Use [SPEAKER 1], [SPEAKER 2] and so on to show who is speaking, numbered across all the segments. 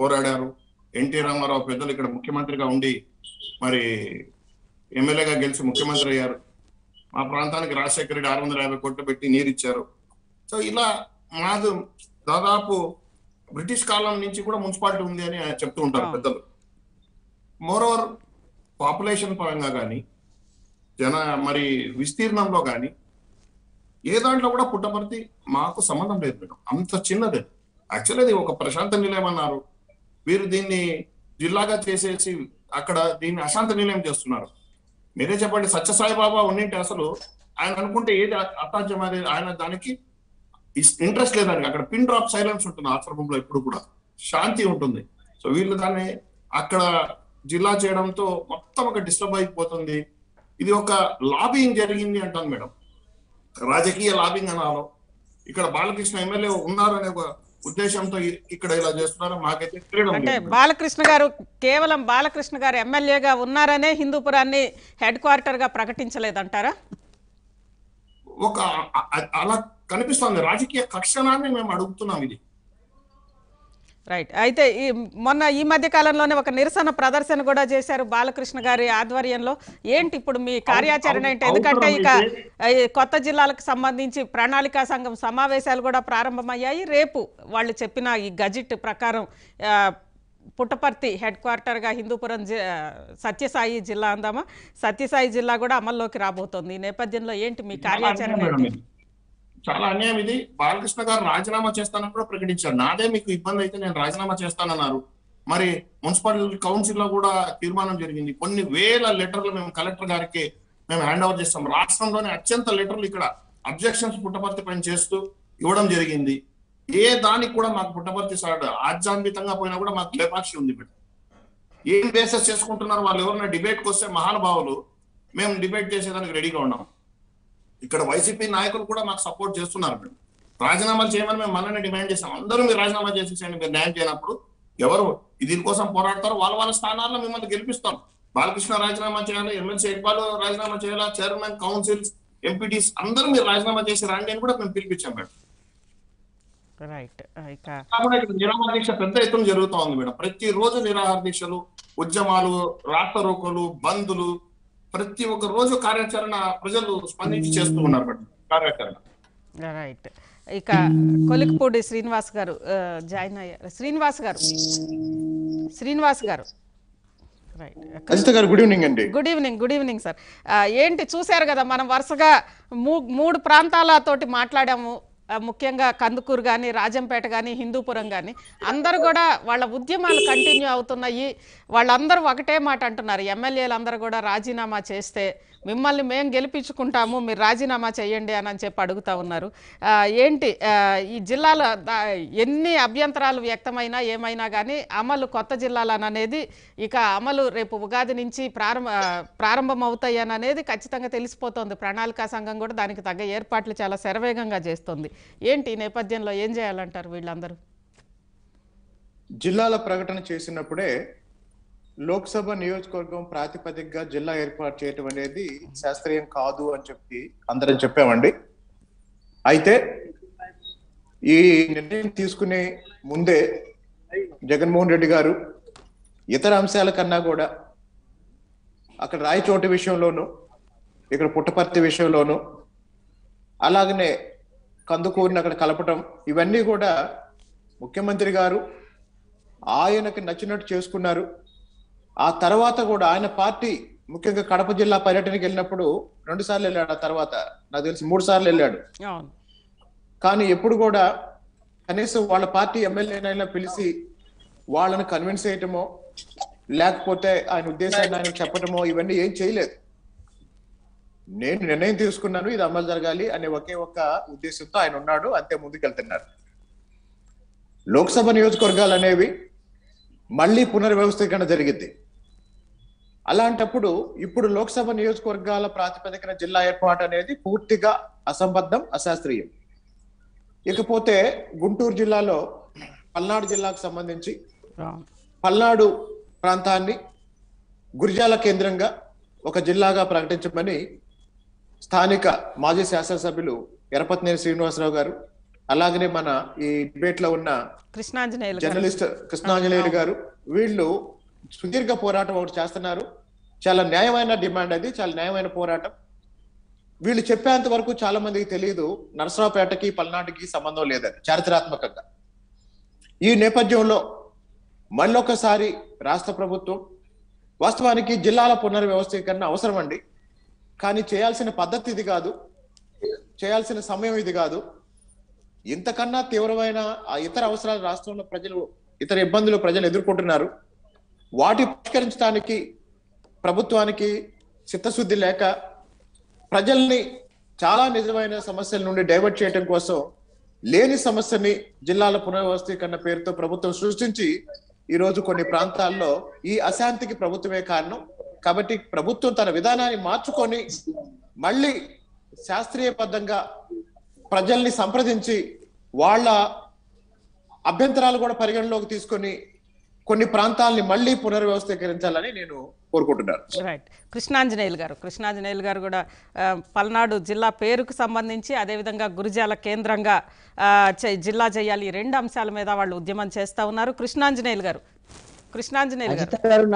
[SPEAKER 1] పోరాడారు. ఎన్టీ రామారావు పెద్దలు ఇక్కడ ముఖ్యమంత్రిగా ఉండి మరి ఎమ్మెల్యేగా గెలిచి ముఖ్యమంత్రి అయ్యారు. మా ప్రాంతానికి రాజశేఖర రెడ్డి ఆరు వందల యాభై కోట్లు పెట్టి నీరు ఇచ్చారు సో ఇలా మాది దాదాపు బ్రిటిష్ కాలం నుంచి కూడా మున్సిపాలిటీ ఉంది అని చెప్తూ ఉంటారు. పెద్దలు. మోరోవర్ పాపులేషన్ పరంగా కానీ జన మరి విస్తీర్ణంలో కానీ ఏ దాంట్లో కూడా పుట్టపర్తి మాకు సంబంధం లేదు మేడం. అంత చిన్నది. యాక్చువల్లీ అది ఒక ప్రశాంత నిలయం అన్నారు. వీరు దీన్ని జిల్లాగా చేసేసి అక్కడ దీన్ని అశాంత నిలయం చేస్తున్నారు. మీరే చెప్పండి సత్యసాయిబాబా ఉన్నింటి అసలు ఆయన అనుకుంటే ఏది అసాధ్యం అనేది ఆయన దానికి ఇంట్రెస్ట్ లేదండి అక్కడ పిన్ డ్రాప్ సైలెన్స్ ఉంటుంది ఆశ్రమంలో ఎప్పుడు కూడా. శాంతి ఉంటుంది. సో వీళ్ళు దాన్ని అక్కడ జిల్లా చేయడంతో మొత్తం ఒక డిస్టర్బ్ అయిపోతుంది. ఇది ఒక లాబింగ్ జరిగింది అంటాను మేడం. రాజకీయ లాబింగ్ అనాలో. ఇక్కడ బాలకృష్ణ ఎమ్మెల్యే ఉన్నారనే ఒక ఉద్దేశంతో ఇక్కడ ఇలా చేస్తున్నారో మాకైతే
[SPEAKER 2] అంటే. బాలకృష్ణ గారు కేవలం బాలకృష్ణ గారు ఎమ్మెల్యేగా ఉన్నారనే హిందూపురాన్ని హెడ్ క్వార్టర్గా ప్రకటించలేదంటారా?
[SPEAKER 1] ఒక అలా కనిపిస్తుంది. రాజకీయ కక్షణాన్ని మేము అడుగుతున్నాం ఇది.
[SPEAKER 2] రైట్ అయితే ఈ మొన్న ఈ మధ్య కాలంలోనే ఒక నిరసన ప్రదర్శన కూడా చేశారు బాలకృష్ణ గారి ఆధ్వర్యంలో. ఏంటి ఇప్పుడు మీ కార్యాచరణ ఏంటి? ఎందుకంటే ఇక కొత్త జిల్లాలకు సంబంధించి ప్రణాళికా సంఘం సమావేశాలు కూడా ప్రారంభమయ్యాయి. రేపు వాళ్ళు చెప్పిన ఈ గజిట్ ప్రకారం పుట్టపర్తి హెడ్ క్వార్టర్గా హిందూపురం జి సత్యసాయి జిల్లా అందామా? సత్యసాయి జిల్లా కూడా అమల్లోకి రాబోతోంది. ఈ నేపథ్యంలో ఏంటి మీ కార్యాచరణ ఏంటి.
[SPEAKER 1] చాలా అన్యాయం ఇది. బాలకృష్ణ గారు రాజీనామా చేస్తానని కూడా ప్రకటించారు. నాదే మీకు ఇబ్బంది అయితే నేను రాజీనామా చేస్తానన్నారు. మరి మున్సిపల్ కౌన్సిల్లో కూడా తీర్మానం జరిగింది. కొన్ని వేల లెటర్లు మేము కలెక్టర్ గారికి మేము హ్యాండ్ ఓవర్ చేస్తాం. రాష్ట్రంలోనే అత్యంత లెటర్లు ఇక్కడ అబ్జెక్షన్స్ పుట్టపర్తి పైన చేస్తూ ఇవ్వడం జరిగింది. ఏ దానికి కూడా మాకు పుట్టపర్తి సార్ ఆధ్యాత్మికంగా పోయినా కూడా మాకు లేపాక్షి ఉంది బిడ్డ. ఏం బేసెస్ చేసుకుంటున్నారు? వాళ్ళు ఎవరైనా డిబేట్కి వస్తే మహానుభావులు మేము డిబేట్ చేసేదానికి రెడీగా ఉన్నాం. ఇక్కడ వైసీపీ నాయకులు కూడా మాకు సపోర్ట్ చేస్తున్నారు మేడం. రాజీనామాలు చేయమని మేము మనల్ని డిమాండ్ చేసాం అందరూ మీరు రాజీనామా చేసేసేయండి మీరు న్యాయం చేయనప్పుడు ఎవరు దీనికోసం పోరాడతారో వాళ్ళ వాళ్ళ స్థానాల్లో మిమ్మల్ని గెలిపిస్తాం. బాలకృష్ణ రాజీనామా చేయాలి ఎమ్మెల్సీ ఎక్బాల్ రాజీనామా చేయాలా చైర్మన్ కౌన్సిల్స్ ఎంపీటీస్ అందరూ మీరు రాజీనామా చేసి రండి అని కూడా మేము పిలిపించాం మేడం.
[SPEAKER 2] రైట్.
[SPEAKER 1] నిరాహార దీక్ష పెద్ద ఎత్తున జరుగుతా ఉంది మేడం. ప్రతి రోజు నిరాహార దీక్షలు ఉద్యమాలు రాష్ట్రోకోలు బందులు ప్రతి ఒక్క రోజు కార్యాచరణ ప్రజలు స్పందించి చేస్తూ ఉన్నారు కార్యాచరణ.
[SPEAKER 2] రైట్ ఇక కొలిక్పూడి శ్రీనివాస్ గారు జాయిన్ అయ్యారు. శ్రీనివాస్ గారు. శ్రీనివాస్ గారు. రైట్
[SPEAKER 3] అజిత గారు గుడ్ ఈవినింగ్ అండి.
[SPEAKER 2] Good evening good evening sir ఏంటి చూశారు కదా మనం వరుసగా మూ మూడు ప్రాంతాలతోటి మాట్లాడాము. ముఖ్యంగా కందుకూరు కానీ రాజంపేట కానీ హిందూపురం కానీ అందరూ కూడా వాళ్ళ ఉద్యమాలు కంటిన్యూ అవుతున్నాయి. వాళ్ళందరూ ఒకటే మాట అంటున్నారు. ఎమ్మెల్యేలు అందరూ కూడా రాజీనామా చేస్తే మిమ్మల్ని మేము గెలిపించుకుంటాము మీరు రాజీనామా చేయండి అని చెప్పి అడుగుతా ఉన్నారు. ఏంటి ఈ జిల్లాలో ఎన్ని అభ్యంతరాలు వ్యక్తమైనా ఏమైనా కానీ అమలు కొత్త జిల్లాలననేది ఇక అమలు రేపు ఉగాది నుంచి ప్రారంభ ప్రారంభం అనేది ఖచ్చితంగా తెలిసిపోతుంది. ప్రణాళికా సంఘం కూడా దానికి తగ్గ ఏర్పాట్లు చాలా శరవేగంగా చేస్తుంది. ఏంటి నేపథ్యంలో ఏం చేయాలంటారు వీళ్ళందరూ?
[SPEAKER 3] జిల్లాల ప్రకటన చేసినప్పుడే లోక్సభ నియోజకవర్గం ప్రాతిపదికగా జిల్లా ఏర్పాటు చేయటం అనేది శాస్త్రీయం కాదు అని చెప్పి అందరం చెప్పామండి. అయితే ఈ నిర్ణయం తీసుకునే ముందే జగన్మోహన్ రెడ్డి గారు ఇతర అంశాల కన్నా కూడా అక్కడ రాయచోటి విషయంలోను ఇక్కడ పుట్టపర్తి విషయంలోను అలాగనే కందుకూరిని అక్కడ కలపటం ఇవన్నీ కూడా ముఖ్యమంత్రి గారు ఆయనకి నచ్చినట్టు చేసుకున్నారు. ఆ తర్వాత కూడా ఆయన పార్టీ ముఖ్యంగా కడప జిల్లా పర్యటనకి వెళ్ళినప్పుడు రెండు సార్లు వెళ్ళాడు ఆ తర్వాత. నాకు తెలిసి మూడు సార్లు వెళ్ళాడు. కానీ ఎప్పుడు కూడా కనీసం వాళ్ళ పార్టీ ఎమ్మెల్యేనైనా పిలిచి వాళ్ళని కన్విన్స్ చేయటమో లేకపోతే ఆయన ఉద్దేశాన్ని ఆయన చెప్పటమో ఇవన్నీ ఏం చేయలేదు. నేను నిర్ణయం తీసుకున్నాను ఇది అమలు జరగాలి అనే ఒకే ఒక్క ఉద్దేశంతో ఆయన ఉన్నాడు అంతే ముందుకెళ్తున్నారు. లోక్సభ నియోజకవర్గాలు అనేవి మళ్ళీ పునర్వ్యవస్థీకరణ జరిగింది. అలాంటప్పుడు ఇప్పుడు లోక్సభ నియోజకవర్గాల ప్రాతిపదికన జిల్లా ఏర్పాటు అనేది పూర్తిగా అసంబద్ధం అశాస్త్రీయం. ఇకపోతే గుంటూరు జిల్లాలో పల్నాడు జిల్లాకు సంబంధించి పల్నాడు ప్రాంతాన్ని గురిజాల కేంద్రంగా ఒక జిల్లాగా ప్రకటించమని స్థానిక మాజీ శాసనసభ్యులు ఎరపతినేని శ్రీనివాసరావు గారు అలాగనే మన ఈ డిబేట్లో ఉన్న
[SPEAKER 2] కృష్ణాంజనేయులు
[SPEAKER 3] జర్నలిస్ట్ కృష్ణాంజనేయులు గారు వీళ్ళు సుదీర్ఘ పోరాటం ఒకటి చేస్తున్నారు. చాలా న్యాయమైన డిమాండ్ అది చాలా న్యాయమైన పోరాటం. వీళ్ళు చెప్పేంత వరకు చాలా మందికి తెలియదు నరసరావుపేటకి పల్నాటికి సంబంధం లేదని చారిత్రాత్మకంగా. ఈ నేపథ్యంలో మళ్ళొకసారి రాష్ట్ర ప్రభుత్వం వాస్తవానికి జిల్లాల పునర్వ్యవస్థీకరణ అవసరం అండి కానీ చేయాల్సిన పద్ధతి ఇది కాదు. చేయాల్సిన సమయం ఇది కాదు. ఇంతకన్నా తీవ్రమైన ఆ ఇతర అవసరాలు రాష్ట్రంలో ప్రజలు ఇతర ఇబ్బందులు ప్రజలు ఎదుర్కొంటున్నారు. వాటి పరిష్కరించడానికి ప్రభుత్వానికి చిత్తశుద్ధి లేక ప్రజల్ని చాలా నిజమైన సమస్యల నుండి డైవర్ట్ చేయడం కోసం లేని సమస్యని జిల్లాల పునర్వ్యవస్థీకరణ పేరుతో ప్రభుత్వం సృష్టించి ఈరోజు కొన్ని ప్రాంతాల్లో ఈ అశాంతికి ప్రభుత్వమే కారణం. కాబట్టి ప్రభుత్వం తన విధానాన్ని మార్చుకొని మళ్ళీ శాస్త్రీయబద్ధంగా ప్రజల్ని సంప్రదించి వాళ్ళ అభ్యంతరాలు కూడా పరిగణలోకి తీసుకొని కొన్ని ప్రాంతాలని మళ్ళీ పునర్వ్యవస్థీకరించాలని నేను కోరుకుంటున్నాను.
[SPEAKER 2] రైట్ కృష్ణాంజనేయులు గారు కృష్ణాంజనేయులు గారు కూడా పల్నాడు జిల్లా పేరుకు సంబంధించి అదేవిధంగా గురిజాల కేంద్రంగా జిల్లా చేయాలి ఈ రెండు అంశాల మీద వాళ్ళు ఉద్యమం చేస్తూ ఉన్నారు. కృష్ణాంజనేయులు గారు. కృష్ణాంజనేయులు గారు.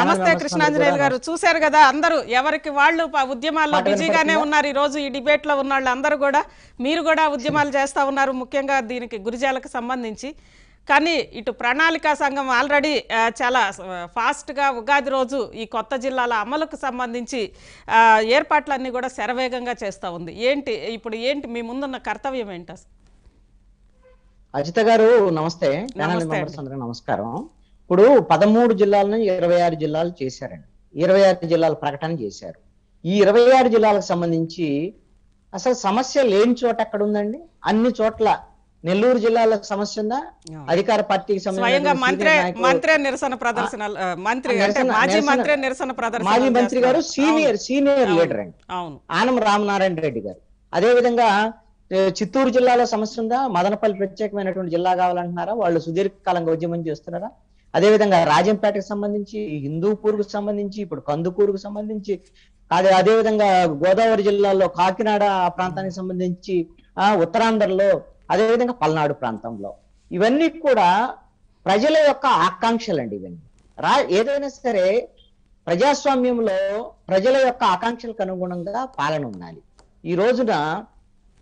[SPEAKER 4] నమస్తే
[SPEAKER 2] కృష్ణాంజనేయులు గారు. చూశారు కదా అందరూ ఎవరికి వాళ్ళు ఉద్యమాల్లో బిజీగానే? ఉన్నారు ఈ రోజు ఈ డిబేట్లో ఉన్న వాళ్ళు అందరూ కూడా. మీరు కూడా ఉద్యమాలు చేస్తా ఉన్నారు ముఖ్యంగా దీనికి గురిజాలకు సంబంధించి. కానీ ఇటు ప్రణాళికా సంఘం ఆల్రెడీ చాలా ఫాస్ట్గా ఉగాది రోజు ఈ కొత్త జిల్లాల అమలుకు సంబంధించి ఏర్పాట్లన్నీ కూడా శరవేగంగా చేస్తా ఉంది. ఏంటి ఇప్పుడు ఏంటి మీ ముందున్న కర్తవ్యం ఏంటి
[SPEAKER 4] అజిత గారు నమస్తే. నమస్కారం. ఇప్పుడు పదమూడు జిల్లాలను ఇరవై ఆరు జిల్లాలు చేశారండి. ఇరవై ఆరు జిల్లాల ప్రకటన చేశారు. ఈ ఇరవై ఆరు జిల్లాలకు సంబంధించి అసలు సమస్య లేని చోట ఎక్కడ ఉందండి? అన్ని చోట్ల నెల్లూరు జిల్లాలో సమస్య ఉందా? అధికార పార్టీకి
[SPEAKER 2] స్వయంగా మంత్రే
[SPEAKER 4] senior నాయకులు-
[SPEAKER 2] మంత్రే నిరసన ప్రదర్శన ఆ, మంత్రి అంటే
[SPEAKER 4] నిరసన-
[SPEAKER 2] మాజీ మంత్రే నిరసన ప్రదర్శన
[SPEAKER 4] మాజీ మంత్రి గారు సీనియర్ సీనియర్. లీడర్ అండి.
[SPEAKER 2] అవును.
[SPEAKER 4] ఆనం రామనారాయణ రెడ్డి గారు. అదే విధంగా చిత్తూరు జిల్లాలో సమస్య ఉందా? మదనపల్లి ప్రత్యేకమైనటువంటి జిల్లా కావాలంటున్నారా? వాళ్ళు సుదీర్ఘకాలంగా ఉద్యమం చేస్తున్నారా? అదేవిధంగా రాజంపేటకు సంబంధించి హిందూపూర్కు సంబంధించి ఇప్పుడు కందుకూరుకు సంబంధించి అదే అదేవిధంగా గోదావరి జిల్లాలో కాకినాడ ప్రాంతానికి సంబంధించి ఆ ఉత్తరాంధ్రలో అదేవిధంగా పల్నాడు ప్రాంతంలో. ఇవన్నీ కూడా ప్రజల యొక్క ఆకాంక్షలు అండి ఇవన్నీ. రా ఏదైనా సరే ప్రజాస్వామ్యంలో ప్రజల యొక్క ఆకాంక్షలకు అనుగుణంగా పాలన ఉండాలి. ఈ రోజున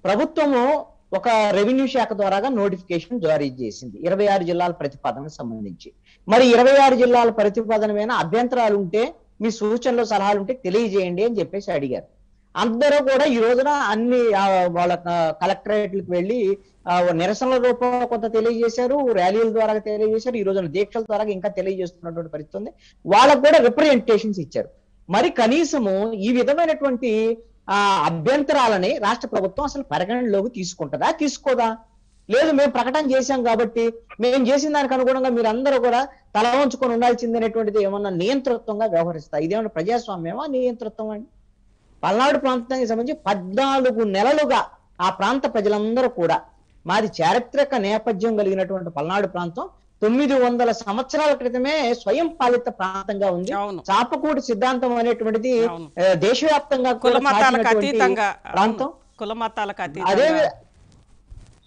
[SPEAKER 4] ప్రభుత్వము ఒక రెవెన్యూ శాఖ ద్వారాగా నోటిఫికేషన్ జారీ చేసింది. ఇరవై ఆరు జిల్లాల ప్రతిపాదనకు సంబంధించి. మరి ఇరవై ఆరు జిల్లాల ప్రతిపాదన మీద అభ్యంతరాలు ఉంటే మీ సూచనలు సలహాలు ఉంటే తెలియజేయండి అని చెప్పేసి అడిగారు. అందరూ కూడా ఈ రోజున అన్ని వాళ్ళ కలెక్టరేట్లకు వెళ్ళి నిరసనల రూపంలో కొంత తెలియజేశారు ర్యాలీల ద్వారా తెలియజేశారు ఈ రోజున దీక్షల ద్వారా ఇంకా తెలియజేస్తున్నటువంటి పరిస్థితి ఉంది. వాళ్ళకు కూడా రిప్రజెంటేషన్స్ ఇచ్చారు. మరి కనీసము ఈ విధమైనటువంటి ఆ అభ్యంతరాలని రాష్ట్ర ప్రభుత్వం అసలు పరిగణనలోకి తీసుకుంటుందా తీసుకోదా? లేదు మేము ప్రకటన చేశాం కాబట్టి మేము చేసిన దానికి అనుగుణంగా మీరు అందరూ కూడా తల వంచుకొని ఉండాల్సింది అనేటువంటిది ఏమన్నా నియంతృత్వంగా వ్యవహరిస్తా? ఇదేమన్నా ప్రజాస్వామ్యమా? నియంతృత్వం అండి. పల్నాడు ప్రాంతానికి సంబంధించి పద్నాలుగు నెలలుగా ఆ ప్రాంత ప్రజలందరూ కూడా మాది చారిత్రక నేపథ్యం కలిగినటువంటి పల్నాడు ప్రాంతం. తొమ్మిది వందల సంవత్సరాల క్రితమే స్వయం పాలిత ప్రాంతంగా ఉంది. చాపకూడి సిద్ధాంతం అనేటువంటిది దేశవ్యాప్తంగా ప్రాంతం.
[SPEAKER 2] అవును. కుల మతాలకు
[SPEAKER 4] అదే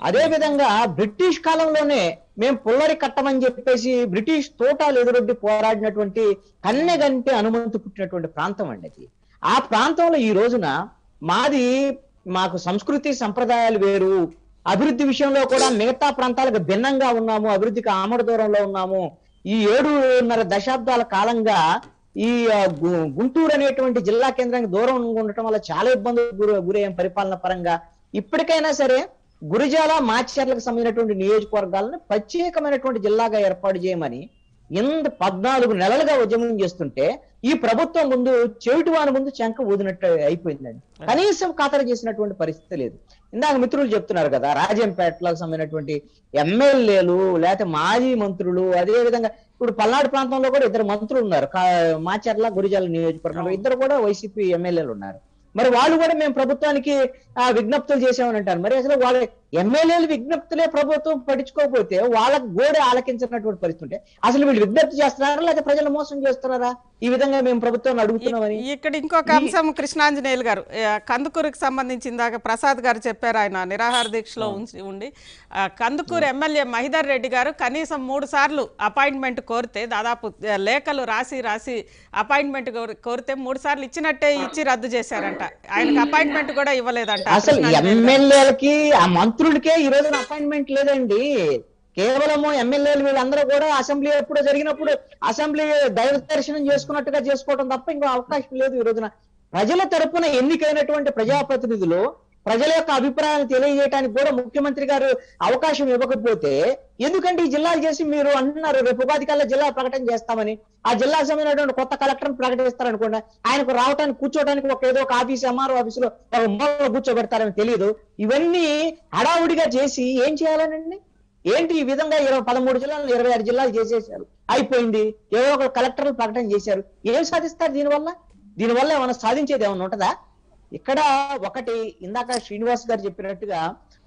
[SPEAKER 4] అదే విధంగా బ్రిటిష్ కాలంలోనే మేము పుల్లరి కట్టమని చెప్పేసి బ్రిటిష్ తోటాలు ఎదురొడ్డి పోరాడినటువంటి కన్నెగంటి అనుమతి పుట్టినటువంటి ప్రాంతం అండి అది. ఆ ప్రాంతంలో ఈ రోజున మాది మాకు సంస్కృతి సంప్రదాయాలు వేరు అభివృద్ధి విషయంలో కూడా మిగతా ప్రాంతాలకు భిన్నంగా ఉన్నాము అభివృద్ధికి ఆమడ దూరంలో ఉన్నాము. ఈ ఏడున్నర దశాబ్దాల కాలంగా ఈ గు- గుంటూరు అనేటువంటి జిల్లా కేంద్రానికి దూరం ఉండటం వల్ల చాలా ఇబ్బందులు గురి గురయ్యాం పరిపాలన పరంగా. ఇప్పటికైనా సరే గురిజాల మాచర్లకు సంబంధించినటువంటి నియోజకవర్గాలను ప్రత్యేకమైనటువంటి జిల్లాగా ఏర్పాటు చేయమని ఎంత పద్నాలుగు నెలలుగా ఉద్యమం చేస్తుంటే ఈ ప్రభుత్వం ముందు చెవిటి వాని ముందు చెంక ఊదినట్టు అయిపోయిందండి. కనీసం ఖాతరు చేసినటువంటి పరిస్థితి లేదు. ఇందాక మిత్రులు చెప్తున్నారు కదా రాజంపేటలకు సంబంధించినటువంటి ఎమ్మెల్యేలు లేకపోతే మాజీ మంత్రులు అదే విధంగా ఇప్పుడు పల్నాడు ప్రాంతంలో కూడా ఇద్దరు మంత్రులు ఉన్నారు. మాచర్ల గురిజాల నియోజకవర్గంలో. ఇద్దరు కూడా వైసీపీ ఎమ్మెల్యేలు ఉన్నారు. మరి వాళ్ళు కూడా మేము ప్రభుత్వానికి ఆ, విజ్ఞప్తులు చేసామని అంటారు. మరి అసలు వాళ్ళ ఎమ్మెల్యేలు విజ్ఞప్తులే ప్రభుత్వం పట్టించుకోకపోతే వాళ్ళకు గోడే ఆలకించినటువంటి పరిస్థితి ఉంటే అసలు వీళ్ళు విజ్ఞప్తి చేస్తున్నారా? లేకపోతే ప్రజలు మోసం చేస్తున్నారా? ఈ విధంగా మేము ప్రభుత్వాన్ని అడుగుతున్నామని.
[SPEAKER 2] ఇక్కడ ఇంకొక అంశం కృష్ణాంజనేయులు గారు. కందుకూరుకి సంబంధించి ఇందాక ప్రసాద్ గారు చెప్పారు ఆయన నిరాహార దీక్షలో ఉంచి ఉండి. ఆ, కందుకూరు ఎమ్మెల్యే మహిదర్ రెడ్డి గారు కనీసం మూడు సార్లు అపాయింట్మెంట్ కోరితే దాదాపు లేఖలు రాసి రాసి అపాయింట్మెంట్ కోరి- కోరితే మూడు సార్లు ఇచ్చినట్టే ఇచ్చి రద్దు చేశారంట. ఆయనకు అపాయింట్మెంట్ కూడా ఇవ్వలేదంట
[SPEAKER 4] అసలు. ఎమ్మెల్యేలకి ఆ మంత్రులకే ఈ రోజున అపాయింట్మెంట్ లేదండి కేవలము ఎమ్మెల్యేలు వీళ్ళందరూ కూడా అసెంబ్లీ ఎప్పుడు జరిగినప్పుడు అసెంబ్లీ దైవ దర్శనం చేసుకున్నట్టుగా చేసుకోవడం తప్ప ఇంకో అవకాశం లేదు ఈ రోజున ప్రజల తరపున ఎన్నికైనటువంటి ప్రజాప్రతినిధులు ప్రజల యొక్క అభిప్రాయాన్ని తెలియజేయడానికి కూడా ముఖ్యమంత్రి గారు అవకాశం ఇవ్వకపోతే ఎందుకంటే ఈ జిల్లాలు చేసి మీరు అంటున్నారు రేపు ఉపాధి కల్లా జిల్లా ప్రకటన చేస్తామని. ఆ జిల్లా సంబంధించినటువంటి కొత్త కలెక్టర్ ప్రకటిస్తారనుకోండి ఆయనకు రావడానికి కూర్చోవడానికి ఒక ఏదో ఒక ఆఫీస్ ఎంఆర్ఓ ఆఫీసులో ఒక మూలలో కూర్చోబెడతారని తెలియదు. ఇవన్నీ హడావుడిగా చేసి ఏం చేయాలనండి? ఏంటి ఈ విధంగా ఇరవై పదమూడు జిల్లాలు ఇరవై ఆరు జిల్లాలు చేసేసారు అయిపోయింది. ఏదో ఒక కలెక్టర్లు ప్రకటన చేశారు. ఏం సాధిస్తారు దీనివల్ల? దీనివల్ల ఏమైనా సాధించేది ఏమైనా ఉంటుందా? ఇక్కడ ఒకటి ఇందాక శ్రీనివాస్ గారు చెప్పినట్టుగా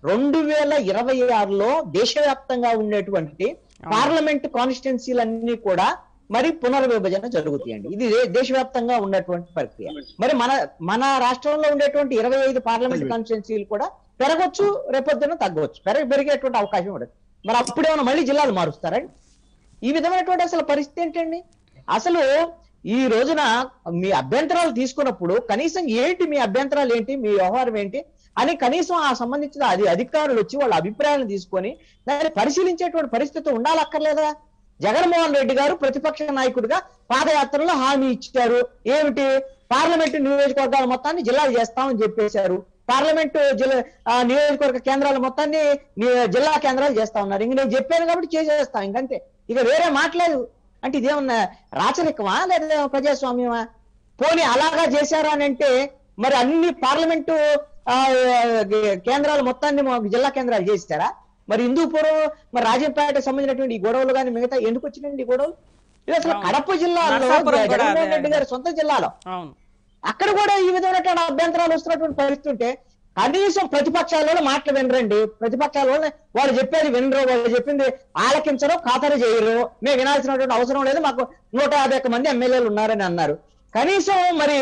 [SPEAKER 4] రెండు వేల ఇరవై ఆరులో దేశవ్యాప్తంగా ఉండేటువంటి పార్లమెంట్ కాన్స్టిట్యున్సీలన్నీ కూడా మరి పునర్విభజన జరుగుతాయండి. ఇది దేశవ్యాప్తంగా ఉన్నటువంటి ప్రక్రియ. మరి మన మన రాష్ట్రంలో ఉండేటువంటి ఇరవై ఐదు పార్లమెంట్ కాన్స్టిట్యున్సీలు కూడా పెరగొచ్చు రేపొద్దున తగ్గవచ్చు. పెరగ పెరిగేటువంటి అవకాశం ఉండదు. మరి అప్పుడేమైనా మళ్ళీ జిల్లాలు మారుస్తారండి? ఈ విధమైనటువంటి అసలు పరిస్థితి ఏంటండి? అసలు ఈ రోజున మీ అభ్యంతరాలు తీసుకున్నప్పుడు కనీసం ఏంటి మీ అభ్యంతరాలు ఏంటి? మీ వ్యవహారం ఏంటి? అని కనీసం ఆ సంబంధించిన అది అధికారులు వచ్చి వాళ్ళ అభిప్రాయాలను తీసుకొని దాన్ని పరిశీలించేటువంటి పరిస్థితి ఉండాలక్కర్లేదా? జగన్మోహన్ రెడ్డి గారు ప్రతిపక్ష నాయకుడిగా పాదయాత్రలో హామీ ఇచ్చారు. ఏమిటి? పార్లమెంటు నియోజకవర్గాల మొత్తాన్ని జిల్లాలు చేస్తామని చెప్పేశారు. పార్లమెంటు జిల్లా నియోజకవర్గ కేంద్రాల మొత్తాన్ని జిల్లా కేంద్రాలు చేస్తా ఉన్నారు. ఇంక నేను చెప్పాను కాబట్టి చేసేస్తాం. ఇంకంతే. ఇక వేరే మాట్లాడు. అంటే ఇదేమన్నా రాచరికమా లేదా ప్రజాస్వామ్యమా పోనీ అలాగా చేశారా అని అంటే మరి అన్ని పార్లమెంటు కేంద్రాలు మొత్తాన్ని జిల్లా కేంద్రాలు చేస్తారా మరి హిందూపురం మరి రాజంపేట సంబంధించినటువంటి ఈ గొడవలు కానీ మిగతా ఎందుకు వచ్చినాయండి ఈ గొడవలు ఇది అసలు. కడప జిల్లాలో జగన్మోహన్. రెడ్డి గారి సొంత జిల్లాలో అక్కడ కూడా ఈ విధమైనటువంటి అభ్యంతరాలు వస్తున్నటువంటి పరిస్థితి ఉంటే కనీసం ప్రతిపక్షాలలో మాటలు వినరండి. ప్రతిపక్షాలలో వాళ్ళు చెప్పేది వినరు వాళ్ళు చెప్పింది ఆలకించరు ఖాతరు చేయరు. మేము వినాల్సినటువంటి అవసరం లేదు మాకు నూట యాభై ఒక్క మంది ఎమ్మెల్యేలు ఉన్నారని అన్నారు. కనీసం మరి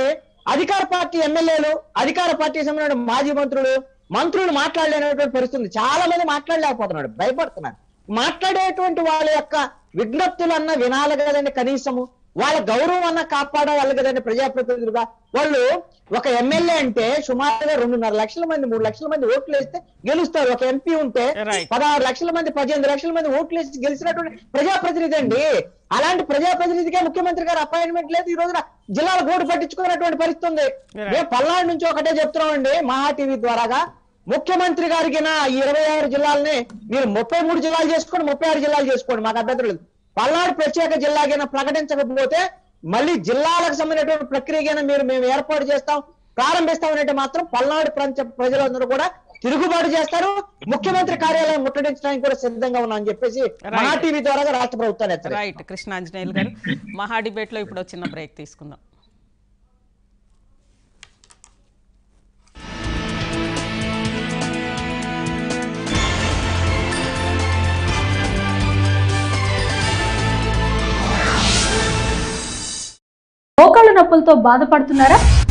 [SPEAKER 4] అధికార పార్టీ ఎమ్మెల్యేలు అధికార పార్టీ సంబంధించిన మాజీ మంత్రులు మంత్రులు మాట్లాడలేనటువంటి పరిస్థితి చాలా మంది మాట్లాడలేకపోతున్నాడు భయపడుతున్నారు. మాట్లాడేటువంటి వాళ్ళ యొక్క విజ్ఞప్తులన్నా వినాలి కదండి కనీసము. వాళ్ళ గౌరవం అన్న కాపాడాలి కదండి ప్రజాప్రతినిధులుగా? వాళ్ళు ఒక ఎమ్మెల్యే అంటే సుమారుగా రెండున్నర లక్షల మంది మూడు లక్షల మంది ఓట్లు వేస్తే గెలుస్తారు. ఒక ఎంపీ ఉంటే. పదహారు లక్షల మంది పద్దెనిమిది లక్షల మంది ఓట్లు వేసి గెలిచినటువంటి ప్రజాప్రతినిధి అండి. అలాంటి ప్రజాప్రతినిధికే ముఖ్యమంత్రి గారు అపాయింట్మెంట్ లేదు. ఈ రోజున జిల్లాల గోడు పట్టించుకున్నటువంటి పరిస్థితి ఉంది. మేము పల్నాడు నుంచి ఒకటే చెప్తున్నామండి. మహా టీవీ ద్వారాగా ముఖ్యమంత్రి గారికి నా ఈ ఇరవై ఆరు జిల్లాలని మీరు ముప్పై మూడు జిల్లాలు చేసుకోండి ముప్పై ఆరు జిల్లాలు చేసుకోండి. మాకు అభ్యంతరం లేదు. పల్నాడు ప్రత్యేక జిల్లాగా ప్రకటించకపోతే మళ్ళీ జిల్లాలకు సంబంధించినటువంటి ప్రక్రియగా మీరు మేము ఏర్పాటు చేస్తాం ప్రారంభిస్తామనంటే మాత్రం పల్నాడు ప్రాంత ప్రజలందరూ కూడా తిరుగుబాటు చేస్తారు. ముఖ్యమంత్రి కార్యాలయం ముట్టడించడానికి కూడా సిద్ధంగా ఉన్నాం అని చెప్పేసి మహా టీవీ ద్వారా రాష్ట్ర ప్రభుత్వాన్ని
[SPEAKER 2] రైట్ కృష్ణాంజనేయులు గారు. మహా డిబేట్లో ఇప్పుడు చిన్న బ్రేక్ తీసుకుందాం.
[SPEAKER 5] మోకాళ్ళ నొప్పులతో బాధపడుతున్నారా?